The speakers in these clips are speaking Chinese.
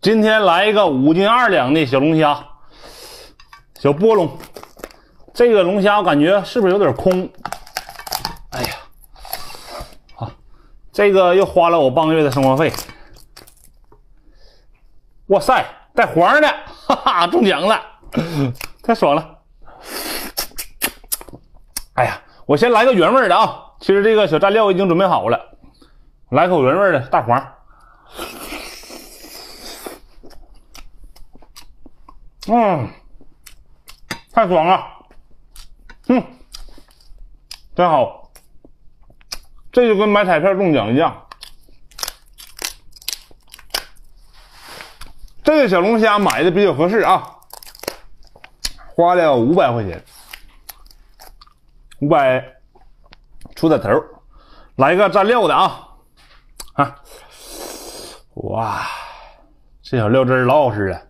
今天来一个五斤二两的小龙虾，小波龙。这个龙虾我感觉是不是有点空？哎呀，好，这个又花了我半个月的生活费。哇塞，带黄的，哈哈，中奖了，太爽了！哎呀，我先来个原味的啊！其实这个小蘸料已经准备好了，来口原味的大黄。嗯，太爽了，嗯，真好，这就跟买彩票中奖一样。这个小龙虾买的比较合适啊，花了五百块钱，五百出点头，来个蘸料的啊，啊，哇，这小料汁老好吃了。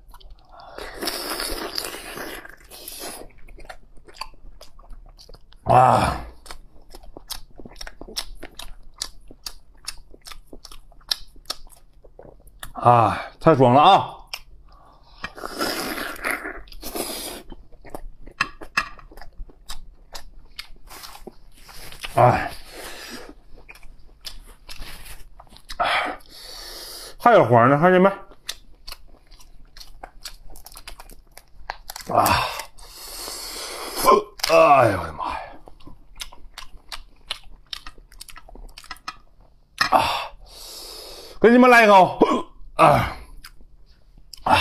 啊！啊，太爽了啊！哎，还有黄呢，看见没？啊！哎呦我的妈！给你们来一口，啊啊，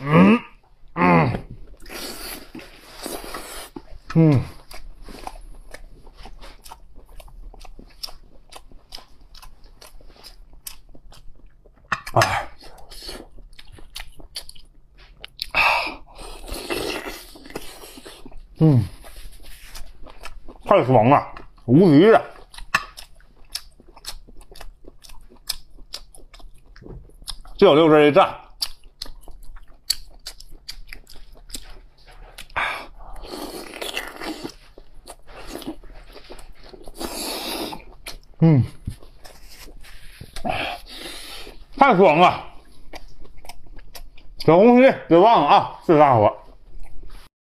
嗯嗯嗯，哎，嗯，太爽了。无敌了！这小六根一站，嗯，太爽了！小红心别忘了啊，谢谢大伙。